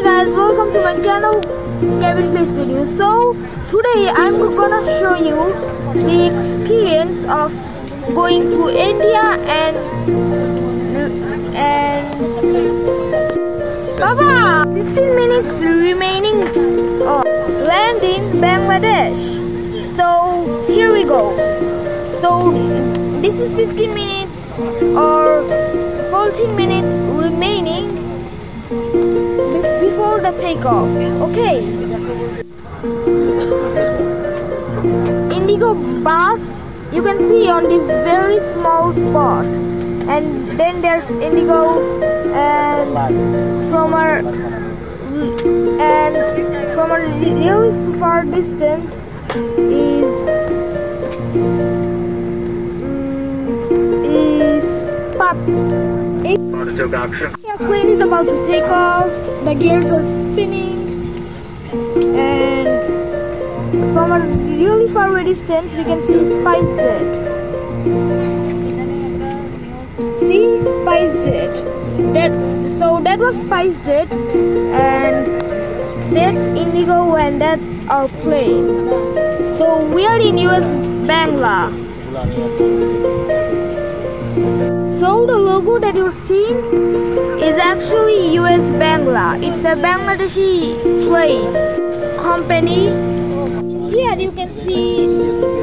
Hi guys, welcome to my channel Kevin Play Studio. So today I'm gonna show you the experience of going to India and and Baba 15 minutes remaining oh, land in Bangladesh. So here we go. So this is 15 minutes or 14 minutes remaining the takeoff. Okay. Indigo bus you can see on this very small spot. And then there's Indigo and from our and from a really far distance is um, is Pop Airplane is about to take off, the gears are spinning, and from a really far away distance we can see Spice Jet. See Spice Jet. That so that was Spice Jet, and that's Indigo, and that's our plane. So we are in US Bangla. So the logo that you're seeing is actually US Bangla. It's a Bangladeshi plane company. Here you can see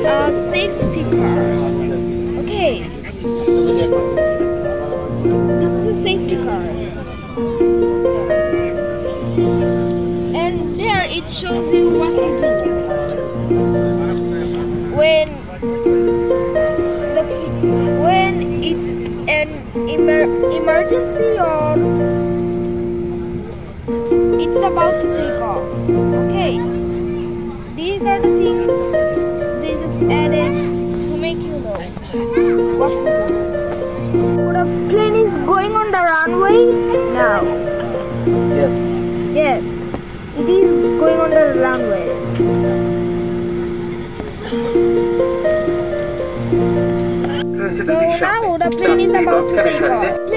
a safety car. Okay. This is a safety car. And there it shows you what to do. When when it's an emer emergency or it's about to take off. Okay, these are the things they just added to make you know what to do. The plane is going on the runway now. Yes. Yes, it is going on the runway. So now the plane is about to take off.